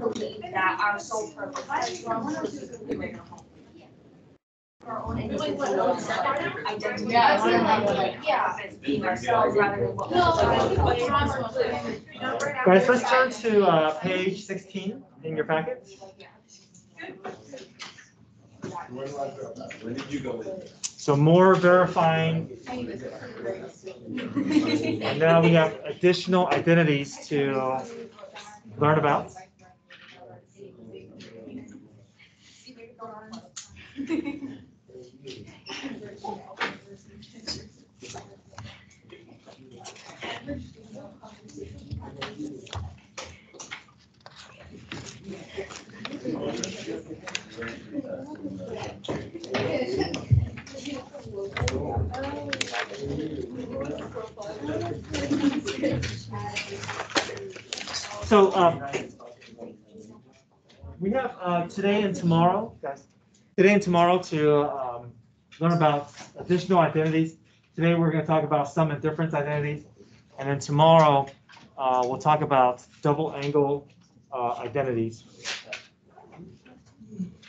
believe that our sole purpose is to improve our own individual identity. Yeah, I feel like, like, Yeah, as being ourselves rather than what. I think what's wrong Guys, let's turn to uh, page 16 in your packet. When did you go in? So more verifying, and now we have additional identities to learn about. So um, we have uh, today and tomorrow, guys, today and tomorrow to um, learn about additional identities. Today, we're going to talk about sum and difference identities. And then tomorrow, uh, we'll talk about double angle uh, identities.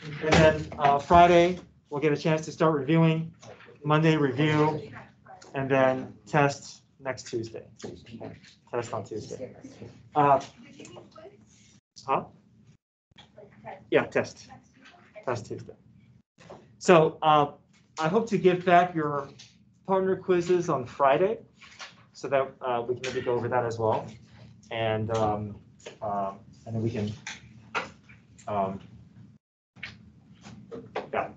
And then uh, Friday, we'll get a chance to start reviewing. Monday, review, and then test next Tuesday. Okay, Test on Tuesday. Uh, Huh? Yeah, test. Test Tuesday. So uh, I hope to give back your partner quizzes on Friday so that uh, we can maybe go over that as well. And, um, um, and then we can, um, yeah,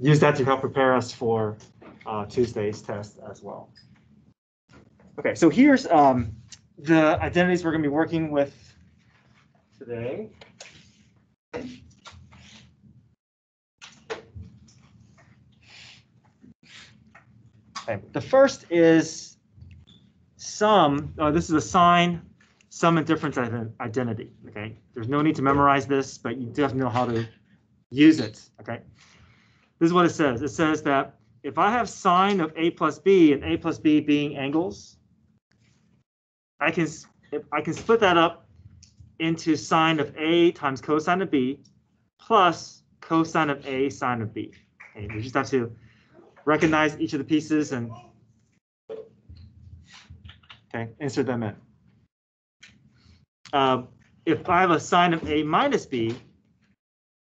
use that to help prepare us for uh, Tuesday's test as well. Okay, so here's um, the identities we're going to be working with today. Okay, the first is sum, uh, this is a sine, sum and difference identity, okay? There's no need to memorize this, but you definitely know how to use it, okay? This is what it says. It says that if I have sine of a plus b and a plus b being angles, I can, I can split that up into sine of a times cosine of b plus cosine of a sine of b. Okay, we just have to recognize each of the pieces and okay, insert them in. Um, if I have a sine of a minus b,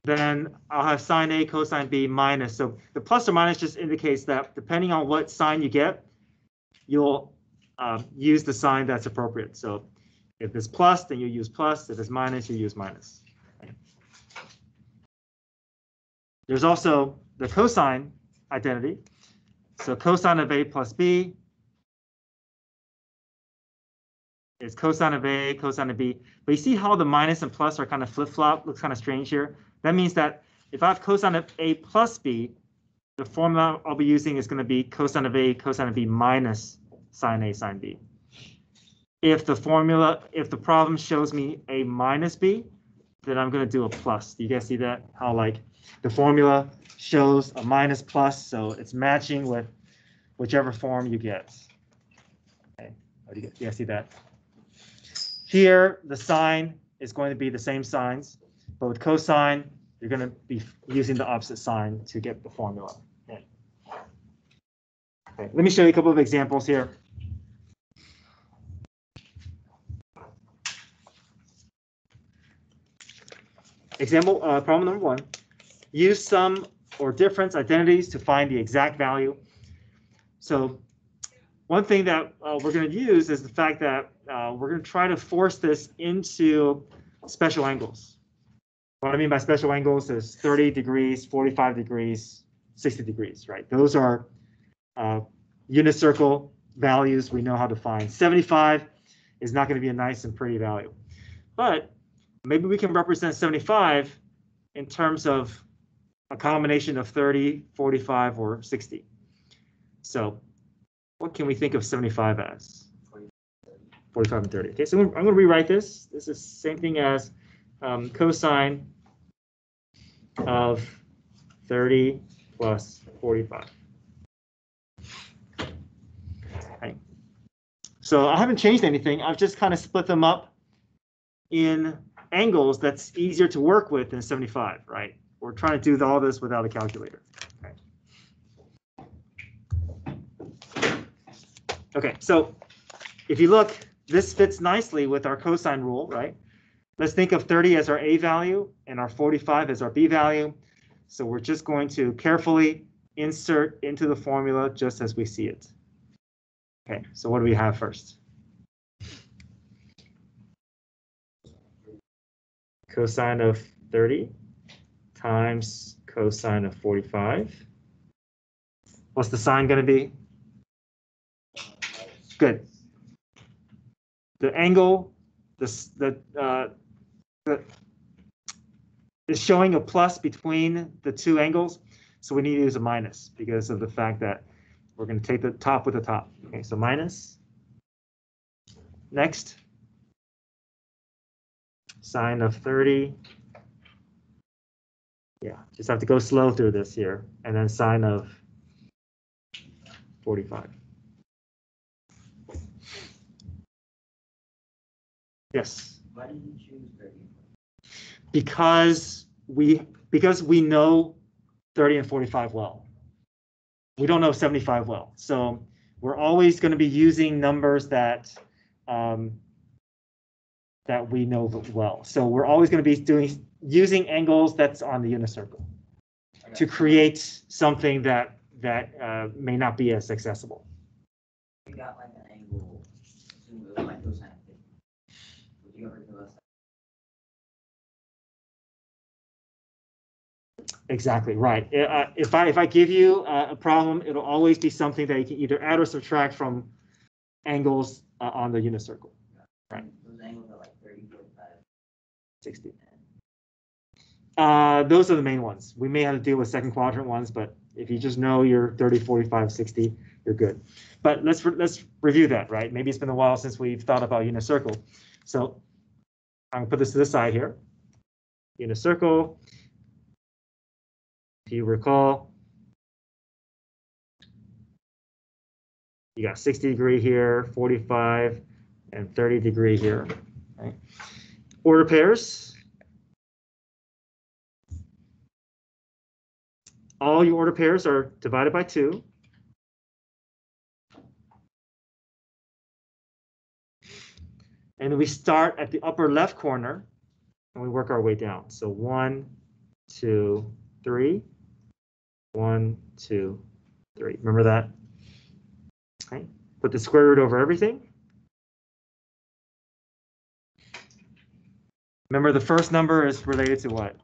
then I'll have sine a cosine b minus. So the plus or minus just indicates that depending on what sign you get, you'll uh, use the sign that's appropriate. So if it's plus, then you use plus. If it's minus, you use minus. There's also the cosine identity. So cosine of A plus B is cosine of A, cosine of B. But you see how the minus and plus are kind of flip-flop, looks kind of strange here. That means that if I have cosine of A plus B, the formula I'll be using is going to be cosine of A, cosine of B minus sine A, sine B. If the formula, if the problem shows me A minus B, then I'm going to do a plus. Do you guys see that? How like the formula shows a minus plus, so it's matching with whichever form you get. Okay, Oh, do you see that? Here, the sine is going to be the same signs, but with cosine, you're going to be using the opposite sign to get the formula. Okay, Okay, let me show you a couple of examples here. Example, uh, problem number one, use sum or difference identities to find the exact value. So one thing that uh, we're going to use is the fact that uh, we're going to try to force this into special angles. What I mean by special angles is 30 degrees, 45 degrees, 60 degrees, right? Those are uh, unit circle values we know how to find. 75 is not going to be a nice and pretty value. But maybe we can represent 75 in terms of a combination of 30, 45, or 60. So what can we think of 75 as? 45 and 30. Okay, so I'm going to rewrite this. This is the same thing as um, cosine of 30 plus 45. Okay. So I haven't changed anything. I've just kind of split them up in angles that's easier to work with than 75, right? We're trying to do all this without a calculator. Okay. Okay, so if you look, this fits nicely with our cosine rule, right? Let's think of 30 as our A value and our 45 as our B value. So we're just going to carefully insert into the formula just as we see it. Okay, so what do we have first? Cosine of 30 times cosine of 45. What's the sign going to be? Good. The angle, this, the, uh, the, is showing a plus between the two angles. So we need to use a minus because of the fact that we're going to take the top with the top. Okay, so minus. Next. Sine of 30. Yeah, just have to go slow through this here. And then sine of 45. Yes. Why did you choose thirty? because we because we know 30 and 45 well. We don't know 75 well. So we're always going to be using numbers that um, that we know well. So we're always going to be doing using angles that's on the unit circle to create something that that uh, may not be as accessible. We got like an angle, assume like cosine of fifty. Would you ever give us? Exactly right. Uh, if I if I give you uh, a problem, it'll always be something that you can either add or subtract from angles uh, on the unit circle. Right. Those angles are like thirty, forty-five. 60. Uh, those are the main ones. We may have to deal with second quadrant ones, but if you just know your 30, 45, 60, you're good. But let's re- let's review that, right? Maybe it's been a while since we've thought about unit circle. So I'm gonna put this to the side here. Unit circle. If you recall, you got 60 degree here, 45, and 30 degree here. Right? Order pairs. All your order pairs are divided by two. And we start at the upper left corner and we work our way down. So one, two, three, one, two, three. Remember that? Okay. Put the square root over everything. Remember, the first number is related to what?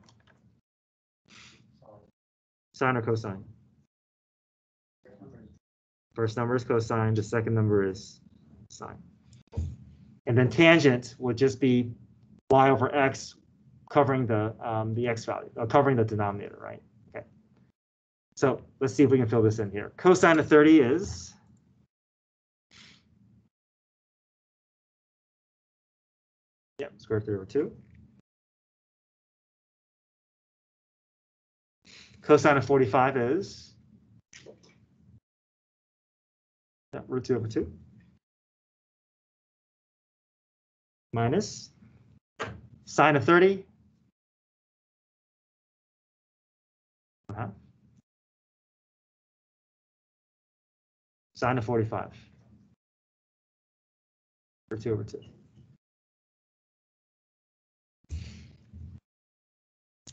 Sine or cosine? First number is cosine, the second number is sine. And then tangent would just be y over x covering the, um, the x value, uh, covering the denominator, right? Okay. So let's see if we can fill this in here. Cosine of 30 is? Yep, square root over 2. Cosine of 45 is? Yeah, root 2 over 2. Minus sine of 30. Uh-huh. Sine of 45. Root 2 over 2.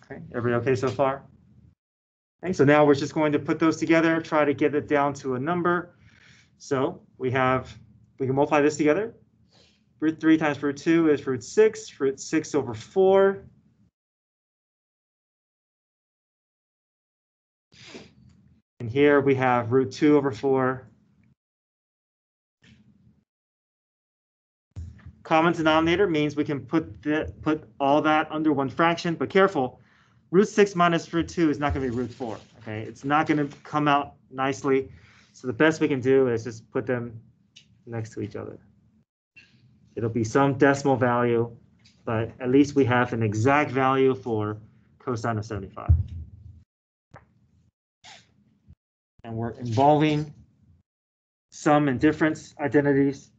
Okay, everybody okay so far? Okay, so now we're just going to put those together, try to get it down to a number. So we have, we can multiply this together. Root 3 times root 2 is root 6, root 6 over 4. And here we have root 2 over 4. Common denominator means we can put the, put all that under one fraction, but careful, root 6 minus root 2 is not going to be root 4. Okay, it's not going to come out nicely. So the best we can do is just put them next to each other. It'll be some decimal value, but at least we have an exact value for cosine of 75. And we're involving sum and difference identities,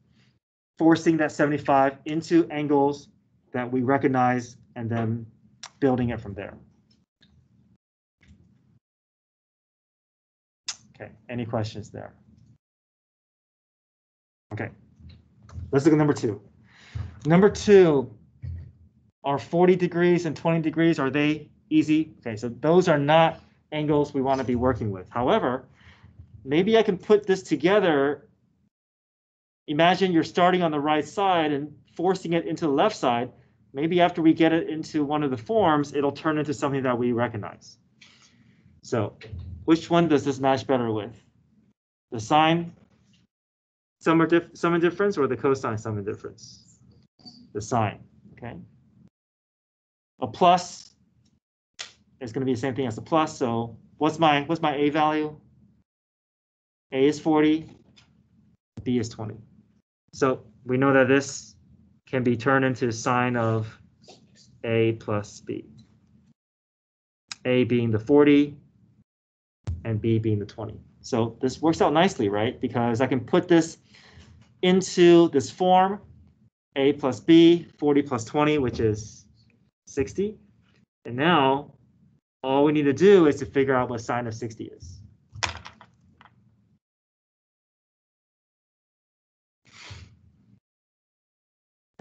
forcing that 75 into angles that we recognize and then building it from there. Okay, any questions there? Okay, let's look at number two. Number two, are 40 degrees and 20 degrees, are they easy? Okay, so those are not angles we want to be working with. However, maybe I can put this together. Imagine you're starting on the right side and forcing it into the left side. Maybe after we get it into one of the forms, it'll turn into something that we recognize. So which one does this match better with? The sine sum or diff, sum difference or the cosine sum and difference? The sine, okay? A plus is going to be the same thing as a plus, so what's my, what's my A value? A is 40, B is 20. So we know that this can be turned into sine of A plus B. A being the 40 and B being the 20. So this works out nicely, right? Because I can put this into this form, A plus B, 40 plus 20, which is 60. And now all we need to do is to figure out what sine of 60 is.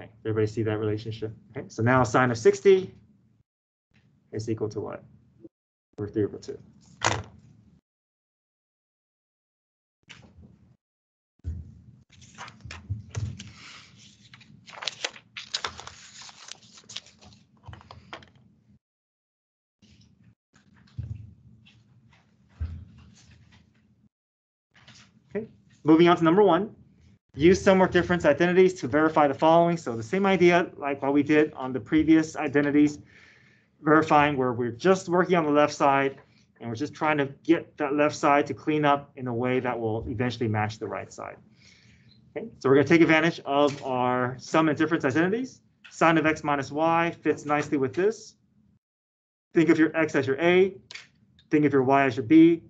Okay, everybody see that relationship? Okay, so now sine of 60 is equal to what? Root 3 over 2. Moving on to number one, use or difference identities to verify the following. So the same idea like what we did on the previous identities, verifying where we're just working on the left side and we're just trying to get that left side to clean up in a way that will eventually match the right side. Okay, so we're going to take advantage of our sum and difference identities. Sine of x minus y fits nicely with this. Think of your x as your a, think of your y as your b,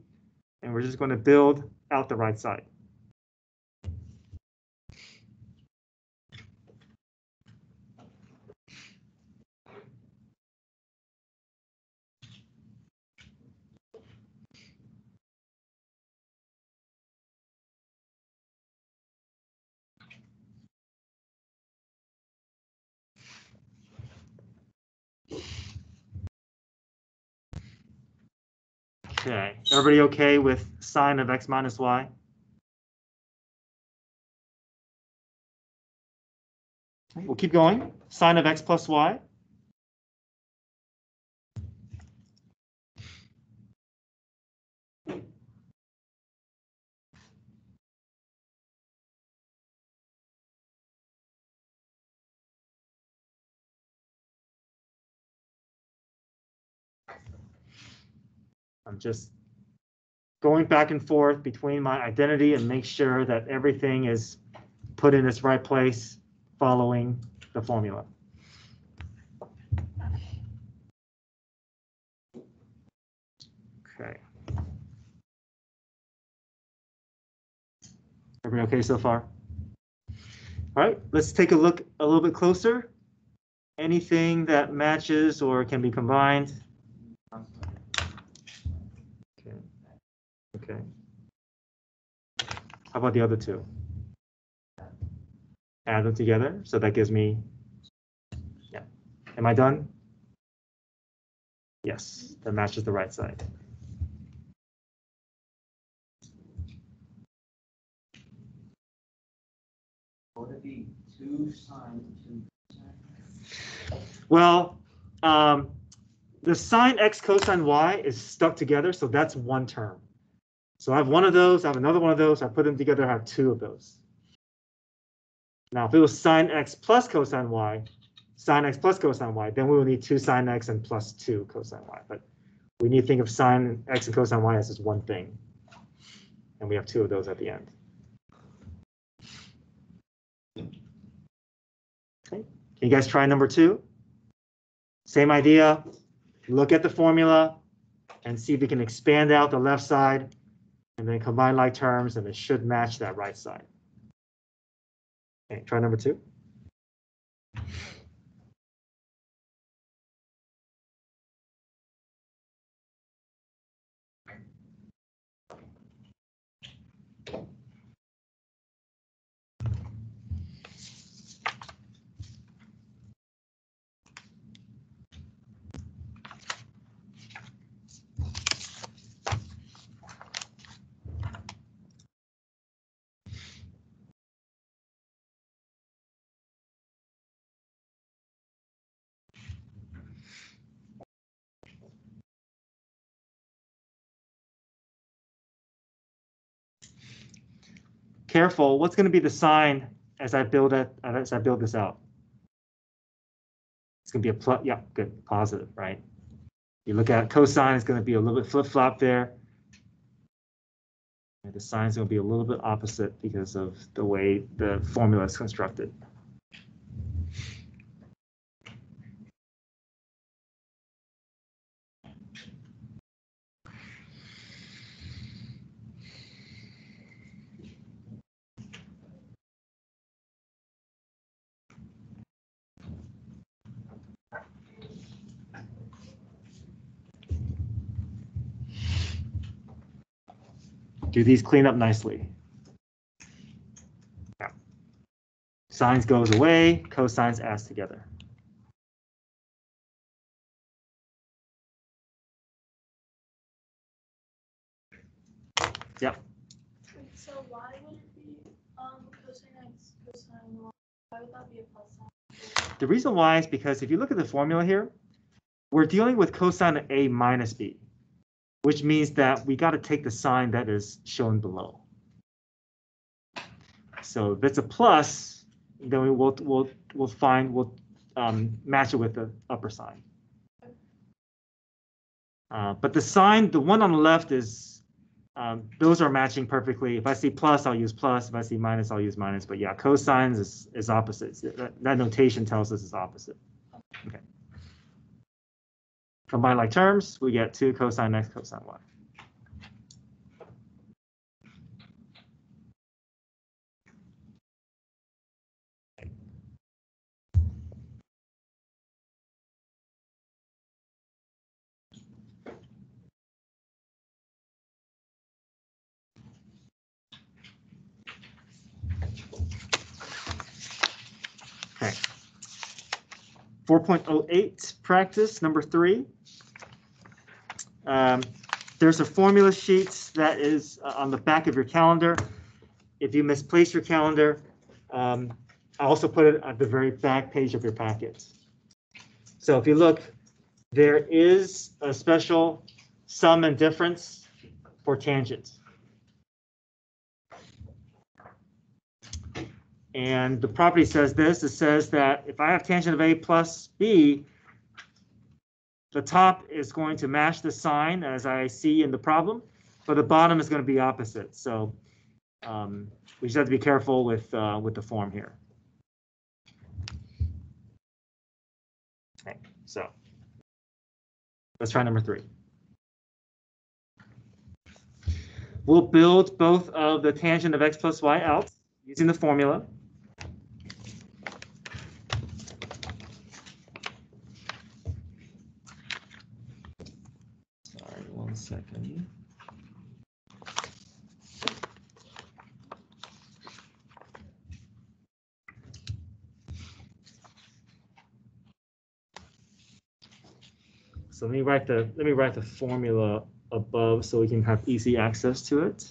and we're just going to build out the right side. Okay, everybody okay with sine of x minus y? We'll keep going. Sine of x plus y. I'm just going back and forth between my identity and make sure that everything is put in its right place following the formula. Okay. Everybody okay so far? All right, let's take a look a little bit closer. Anything that matches or can be combined? Okay. Okay. How about the other two? Add them together, so that gives me, yeah. Am I done? Yes, that matches the right side. Would it be two sine, two? Well, um, the sine x cosine y is stuck together, so that's one term. So I have one of those, I have another one of those, I put them together, I have two of those. Now, if it was sine x plus cosine y, sine x plus cosine y, then we will need two sine x and plus two cosine y. But we need to think of sine x and cosine y as just one thing. And we have two of those at the end. Okay, can you guys try number two? Same idea, look at the formula and see if we can expand out the left side and then combine like terms and it should match that right side. Okay, try number two. Careful, what's going to be the sign as I build it, uh, as I build this out? It's going to be a plus, yeah, good, positive, right? You look at cosine, it's going to be a little bit flip-flop there. And the sign's going to be a little bit opposite because of the way the formula is constructed. Do these clean up nicely? Yeah. Sines goes away, cosines adds together. Yep. So why would it be, um, cosine X, cosine Y? Why would that be a plus sign? The reason why is because if you look at the formula here, we're dealing with cosine of A minus B, which means that we got to take the sign that is shown below. So if it's a plus, then we will, we'll, we'll find, we'll um, match it with the upper sign. Uh, but the sign, the one on the left is, um, those are matching perfectly. If I see plus, I'll use plus. If I see minus, I'll use minus. But yeah, cosines is, is opposites. That, that notation tells us it's opposite. Okay. Combine like terms, we get two cosine x cosine y. Okay. 4.08 practice number three. Um, there's a formula sheet that is uh, on the back of your calendar. If you misplace your calendar, um, I also put it at the very back page of your packet. So if you look, there is a special sum and difference for tangents. And the property says this, it says that if I have tangent of A plus B, the top is going to match the sign as I see in the problem, but the bottom is going to be opposite. So um, we just have to be careful with, uh, with the form here. Okay, so let's try number three. We'll build both of the tangent of x plus y out using the formula. One second. So let me write the, let me write the formula above so we can have easy access to it.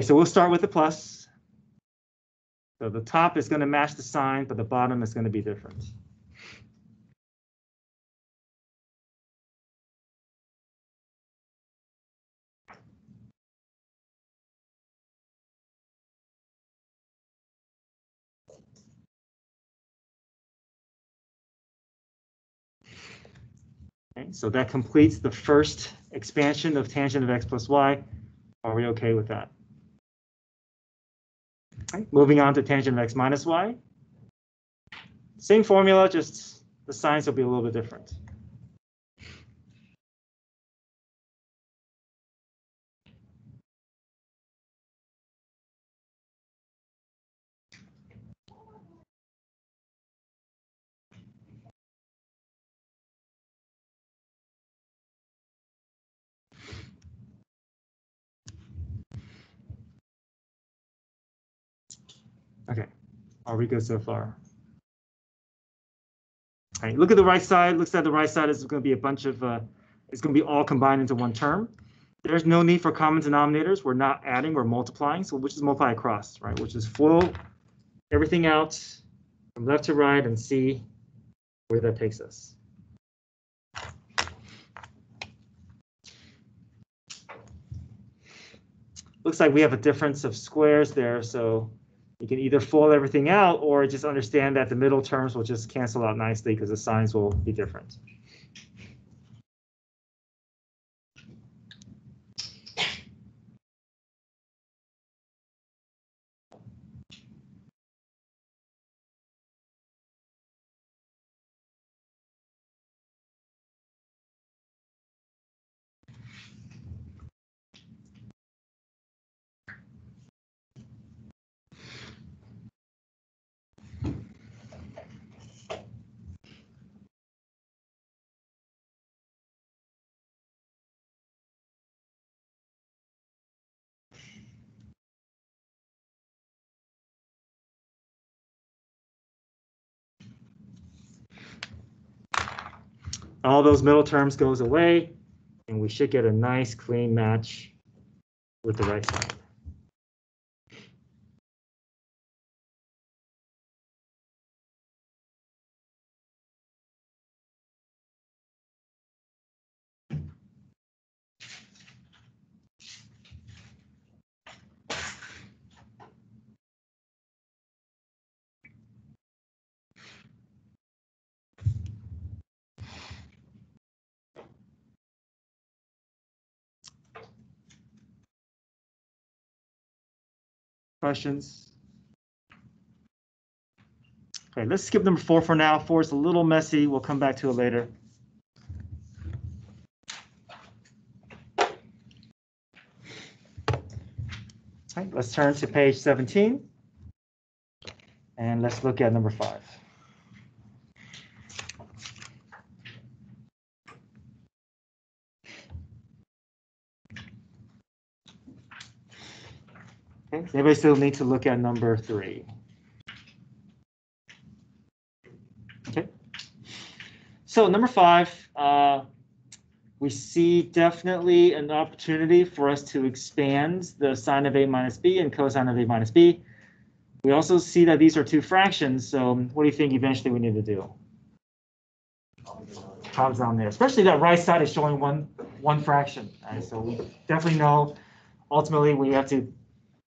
Okay, so we'll start with the plus. So the top is going to match the sign, but the bottom is going to be different. Okay, so that completes the first expansion of tangent of x plus y. Are we okay with that? Okay, moving on to tangent of x minus y. Same formula, just the signs will be a little bit different. Okay, Are we good so far? All right, look at the right side. Looks like the right side is going to be a bunch of, uh, it's going to be all combined into one term. There's no need for common denominators. We're not adding, we're multiplying. So which is multiply across, right? Which is FOIL everything out from left to right and see where that takes us. Looks like we have a difference of squares there, so you can either FOIL everything out or just understand that the middle terms will just cancel out nicely because the signs will be different. All those middle terms goes away, and we should get a nice clean match with the right side. Questions? Okay, let's skip number four for now. Four is a little messy. We'll come back to it later. Right, let's turn to page 17. And let's look at number five. Okay, still need to look at number three? Okay. So number five, uh, we see definitely an opportunity for us to expand the sine of A minus B and cosine of A minus B. We also see that these are two fractions, so what do you think eventually we need to do? Comes down there, especially that right side is showing one, one fraction. right? So we definitely know ultimately we have to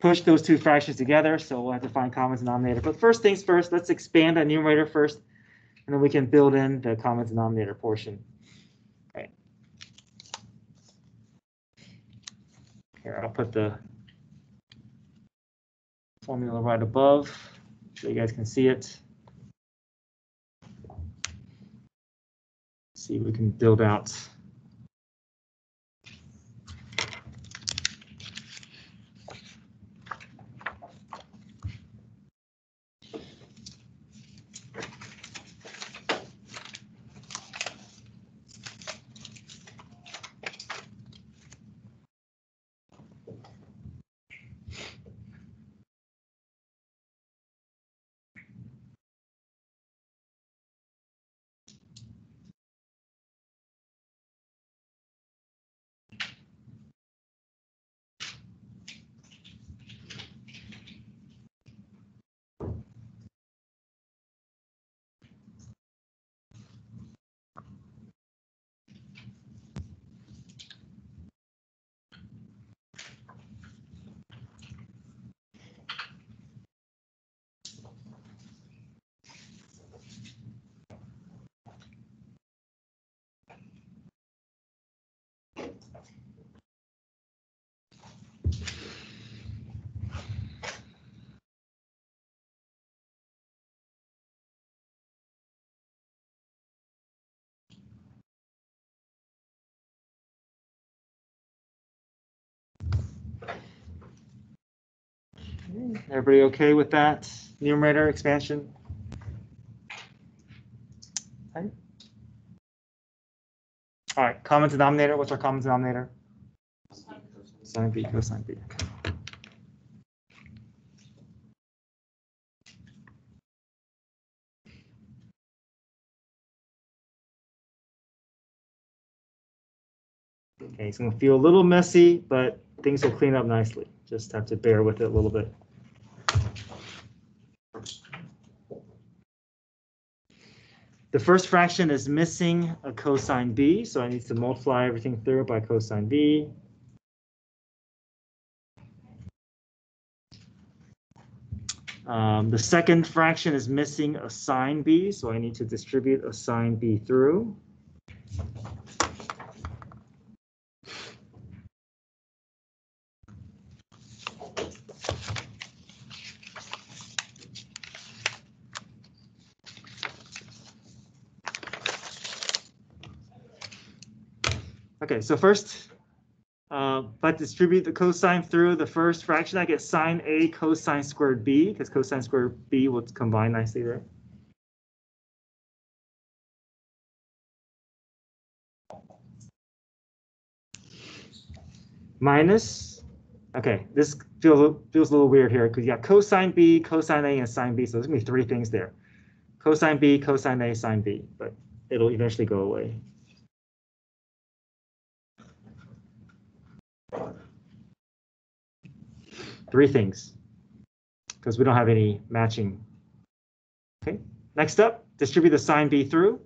push those two fractions together, so we'll have to find common denominator. But first things first, let's expand that numerator first, and then we can build in the common denominator portion. Okay. Here, I'll put the formula right above, so you guys can see it. See if we can build out Everybody okay with that numerator expansion? Okay. All right, common denominator, what's our common denominator? Sine B cosine B. Okay, it's gonna feel a little messy, but things will clean up nicely. Just have to bear with it a little bit. The first fraction is missing a cosine b, so I need to multiply everything through by cosine b. Um, the second fraction is missing a sine b, so I need to distribute a sine b through. Okay, so first, uh, if I distribute the cosine through the first fraction, I get sine A cosine squared B, because cosine squared B will combine nicely there. Minus, okay, this feels, feels a little weird here, because you got cosine B, cosine A, and sine B, so there's gonna be three things there. Cosine B, cosine A, sine B, but it'll eventually go away. Three things because we don't have any matching. Okay, next up, distribute the sine b through.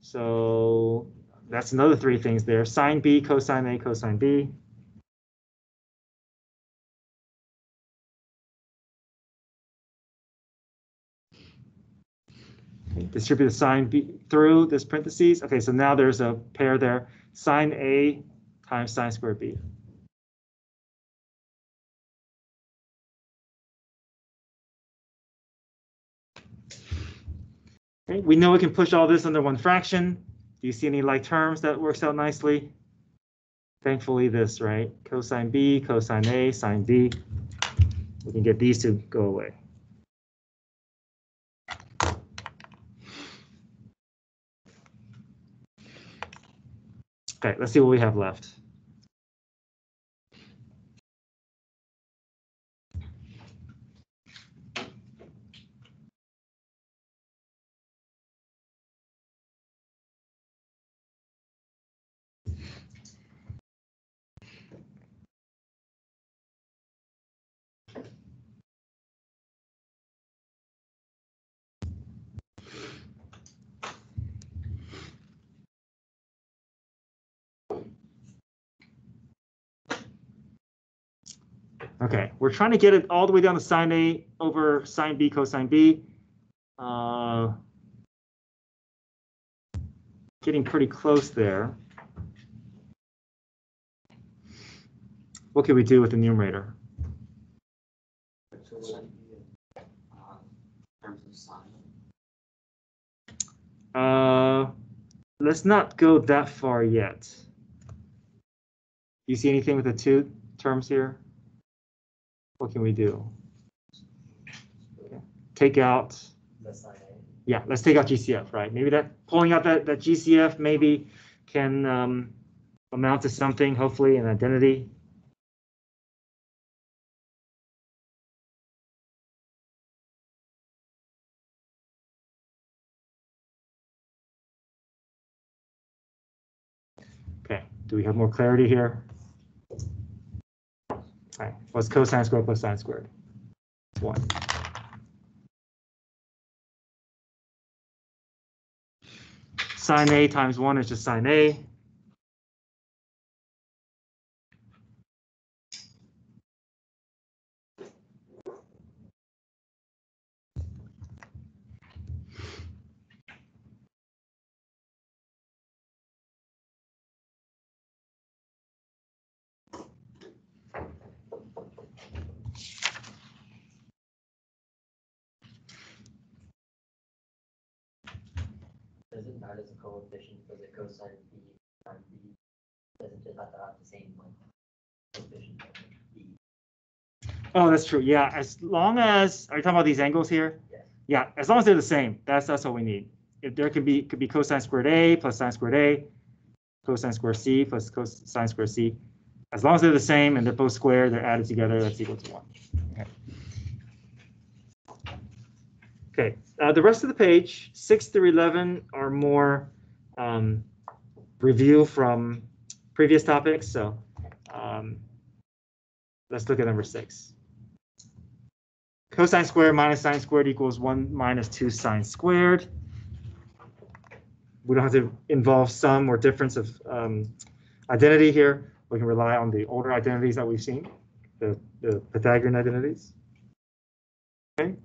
So that's another three things there. Sine b, cosine a, cosine b. Okay, distribute the sine b through this parentheses. Okay, so now there's a pair there. Sine a times sine squared b. Okay, we know we can push all this under one fraction. Do you see any like terms that works out nicely? Thankfully this, right? Cosine B, cosine A, sine B. We can get these to go away. Okay, let's see what we have left. Okay, we're trying to get it all the way down to sine A over sine B cosine B. Uh, Getting pretty close there. What can we do with the numerator? Uh, let's not go that far yet. You see anything with the two terms here? What can we do? Take out, The sine A. yeah, let's take out GCF, right? Maybe that, pulling out that, that GCF maybe can um, amount to something, hopefully an identity. Okay, do we have more clarity here? Right, what's cosine squared plus sine squared? It's one. Sine A times one is just sine A. Does it not as a coefficient for the cosine b times b? Doesn't just have to have the same like coefficient of b? Oh, that's true. Yeah, as long as, are you talking about these angles here? Yes. Yeah, as long as they're the same, that's, that's all we need. If there could be, could be cosine squared A plus sine squared A, cosine squared C plus cosine squared C. As long as they're the same and they're both squared, they're added together, that's equal to one. Okay. Okay, uh, the rest of the page, six through 11 are more um, review from previous topics, so um, let's look at number six. Cosine squared minus sine squared equals one minus two sine squared. We don't have to involve sum or difference of um, identity here. We can rely on the older identities that we've seen, the, the Pythagorean identities. Okay.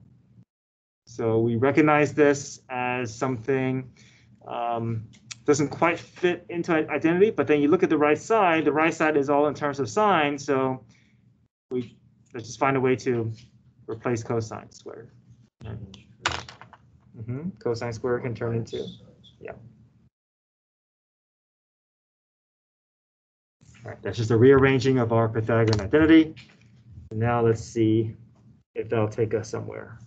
So we recognize this as something um, doesn't quite fit into identity, but then you look at the right side, the right side is all in terms of sine, so we, let's just find a way to replace cosine squared. Mhm, Cosine squared can turn into, yeah. All right, that's just a rearranging of our Pythagorean identity. And now let's see if that'll take us somewhere.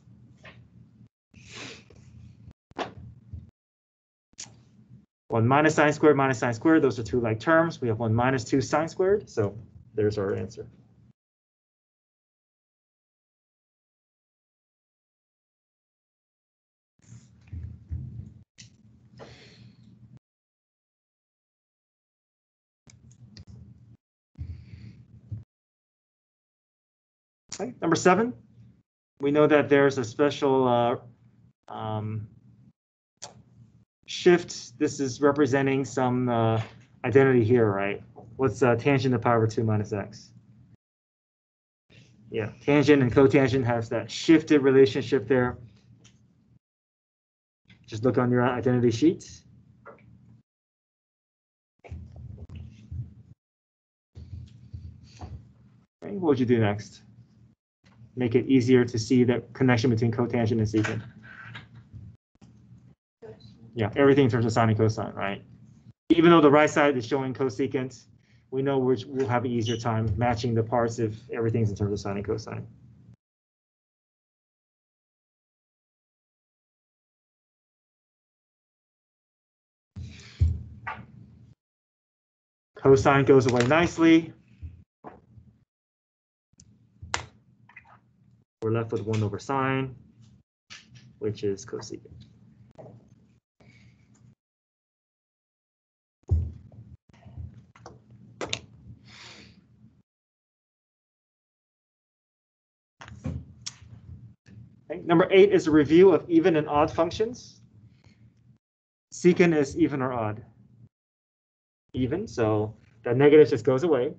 One minus sine squared minus sine squared, those are two like terms. We have one minus two sine squared, so there's our answer. Okay, number seven, we know that there's a special uh, um, shift. This is representing some uh, identity here, right? What's uh, tangent to power of 2 minus x? Yeah, tangent and cotangent has that shifted relationship there. Just look on your identity sheet. Okay, what would you do next? Make it easier to see the connection between cotangent and secant. Yeah, everything in terms of sine and cosine, right? Even though the right side is showing cosecant, we know we'll have an easier time matching the parts if everything's in terms of sine and cosine. Cosine goes away nicely. We're left with one over sine, which is cosecant. Okay, Number eight is a review of even and odd functions. Secant is even or odd? Even, so that negative just goes away.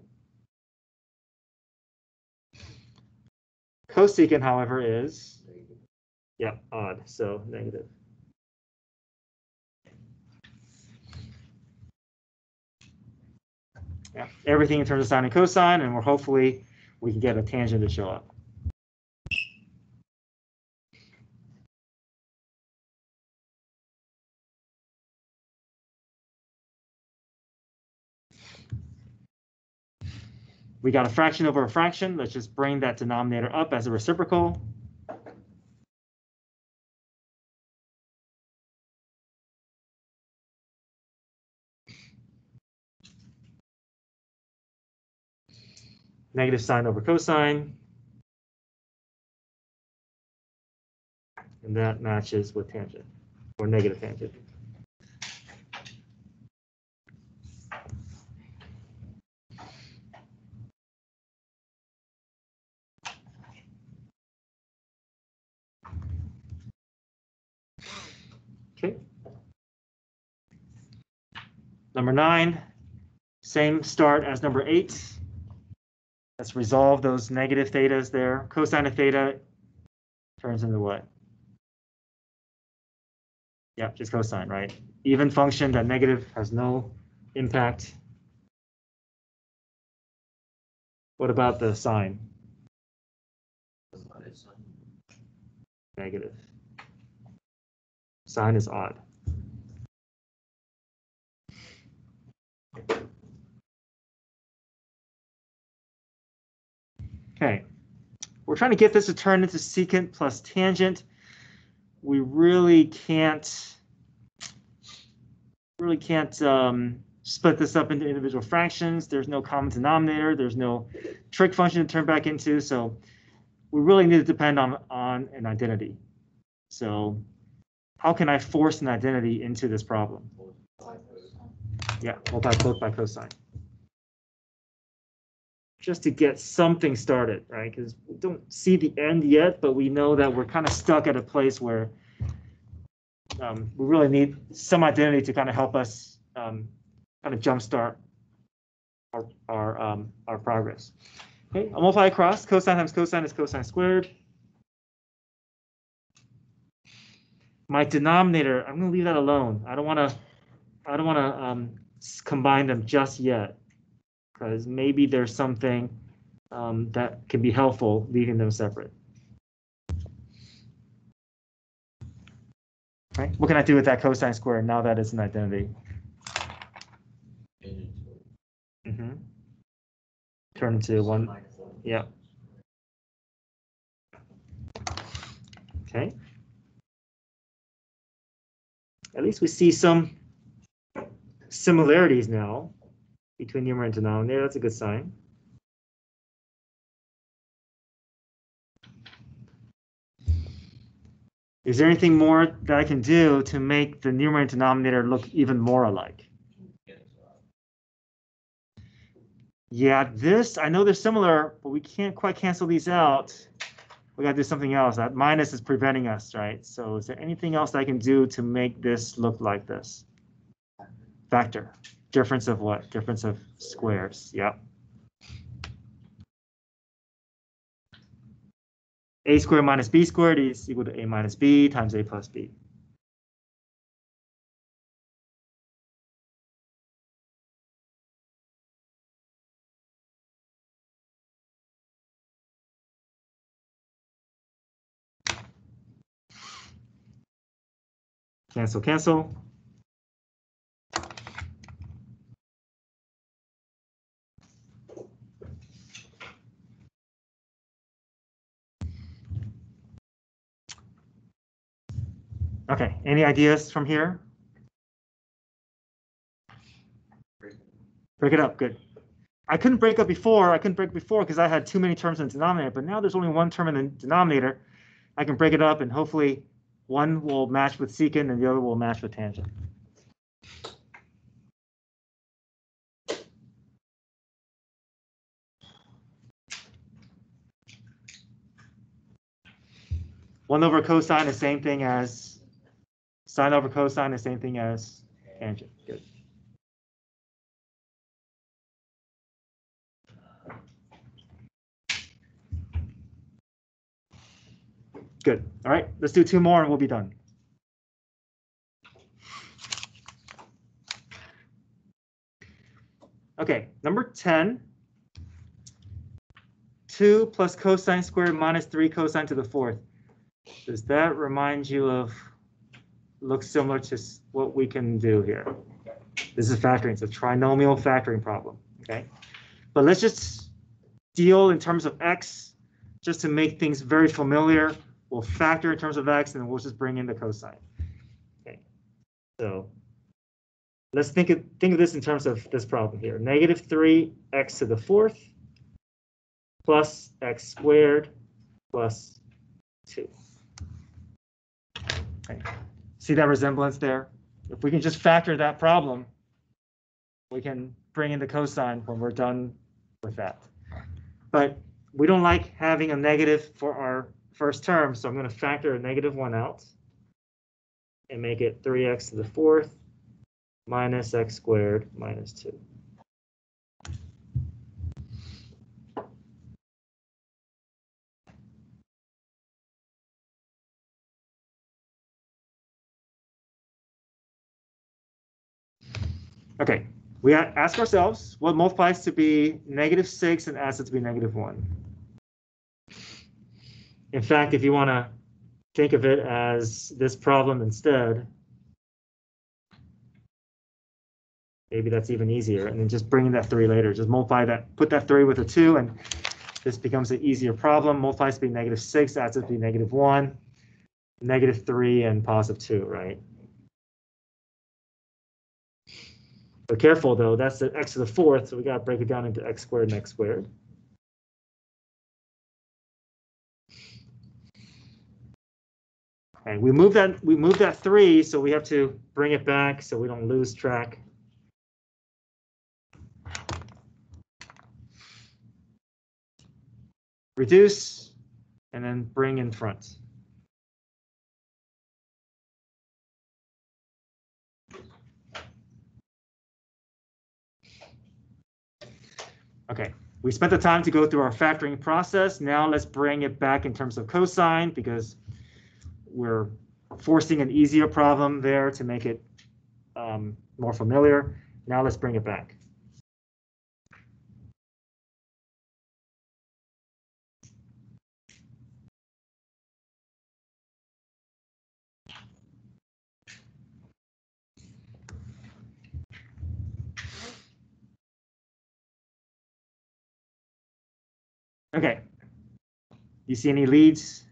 Cosecant, however, is, yeah, odd, so negative. Yeah, everything in terms of sine and cosine, and we're hopefully, we can get a tangent to show up. We got a fraction over a fraction. Let's just bring that denominator up as a reciprocal. Negative sine over cosine. And that matches with tangent, or negative tangent. Number nine, same start as number eight. Let's resolve those negative thetas there. Cosine of theta turns into what? Yeah, just cosine, right? Even function that negative has no impact. What about the sine? Negative. Sine is odd. Okay, we're trying to get this to turn into secant plus tangent. We really can't, really can't um, split this up into individual fractions. There's no common denominator. There's no trig function to turn back into. So we really need to depend on, on an identity. So how can I force an identity into this problem? Yeah, multiply both by cosine. just to get something started, right? Because we don't see the end yet, but we know that we're kind of stuck at a place where um, we really need some identity to kind of help us um, kind of jumpstart our our um, our progress. Okay, I'll multiply across. Cosine times cosine is cosine squared. My denominator, I'm gonna leave that alone. I don't wanna, I don't wanna um, s- combine them just yet. Because maybe there's something um, that can be helpful leaving them separate. Right, what can I do with that cosine square now that it's an identity? hmm Turn into Minus one. yeah. Okay. At least we see some similarities now between numerator and denominator. That's a good sign. Is there anything more that I can do to make the numerator and denominator look even more alike? Yeah, this, I know they're similar, but we can't quite cancel these out. We gotta do something else. That minus is preventing us, right? So is there anything else I can do to make this look like this? Factor, difference of what? Difference of squares, yep. A squared minus B squared is equal to A minus B times A plus B. Cancel, cancel. Okay, any ideas from here? Break it up, good. I couldn't break up before, I couldn't break before because I had too many terms in the denominator, but now there's only one term in the denominator. I can break it up and hopefully one will match with secant and the other will match with tangent. One over cosine is the same thing as sine over cosine is the same thing as tangent. Good. Good. All right, let's do two more and we'll be done. Okay, number 10. 2 plus cosine squared minus 3 cosine to the fourth. Does that remind you of, looks similar to what we can do here? This is factoring, it's a trinomial factoring problem, okay? But let's just deal in terms of x, just to make things very familiar. We'll factor in terms of x and we'll just bring in the cosine. Okay, so let's think of, think of this in terms of this problem here. Negative three x to the fourth plus x squared plus two. Okay, see that resemblance there? If we can just factor that problem, we can bring in the cosine when we're done with that. But we don't like having a negative for our first term, so I'm going to factor a negative one out and make it 3x to the fourth minus x squared minus 2. Okay, we ask ourselves what multiplies to be negative 6 and adds it to be negative 1. In fact, if you want to think of it as this problem instead, maybe that's even easier. And then just bring in that 3 later. Just multiply that, put that 3 with a 2, and this becomes an easier problem. Multiplies to be negative 6, adds it to be negative 1, negative 3, and positive 2, right? But careful though, that's the x to the fourth, so we gotta break it down into x squared and x squared. And we move that, we move that three, so we have to bring it back so we don't lose track. reduce, and then bring in front. Okay, we spent the time to go through our factoring process. Now let's bring it back in terms of cosine because we're forcing an easier problem there to make it um, more familiar. Now let's bring it back. Okay. You see any leads?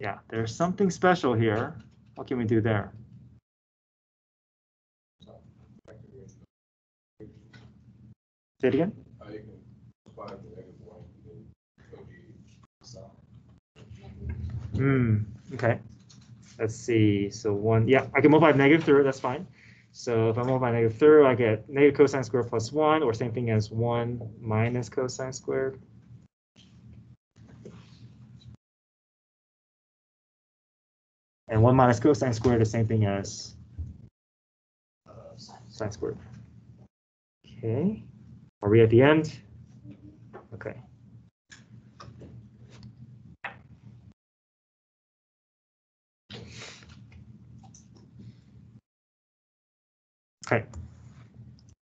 Yeah, there's something special here. What can we do there? Say it again? Hmm, okay. Let's see, so one, yeah, I can multiply negative through, that's fine. So if I multiply negative through, I get negative cosine squared plus one, or same thing as one minus cosine squared. And one minus cosine squared is the same thing as sine squared. Okay, are we at the end? Okay. Okay.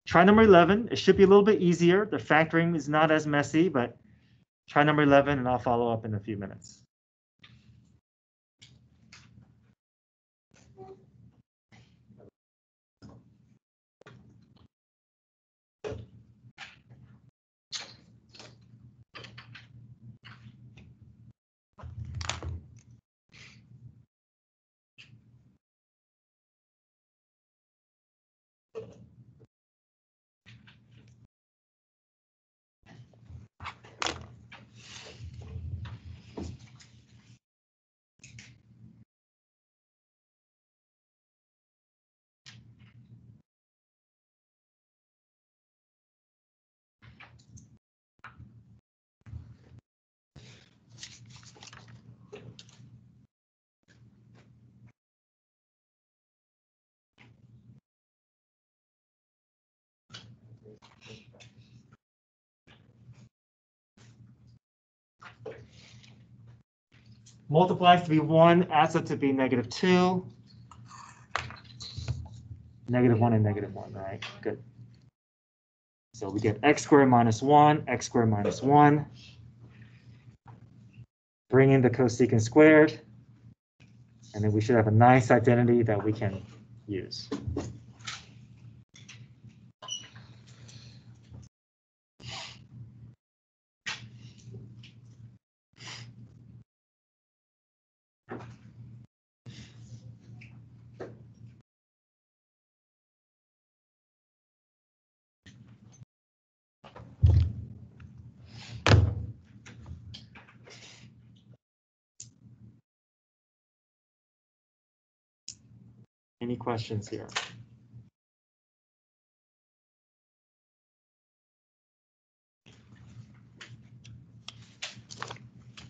Try number 11. It should be a little bit easier. The factoring is not as messy, but try number 11 and I'll follow up in a few minutes. Multiplies to be one, adds up to be negative two. Negative one and negative one, all right, good. So we get x squared minus one, x squared minus one. Bring in the cosecant squared. And then we should have a nice identity that we can use. Questions here?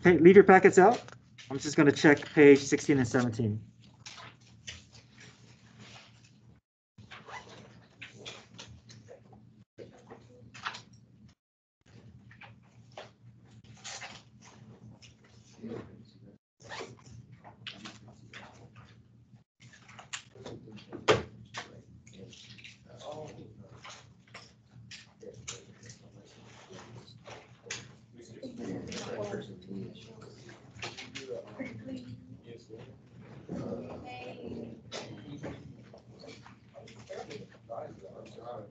Okay, leave your packets out. I'm just going to check page 16 and 17.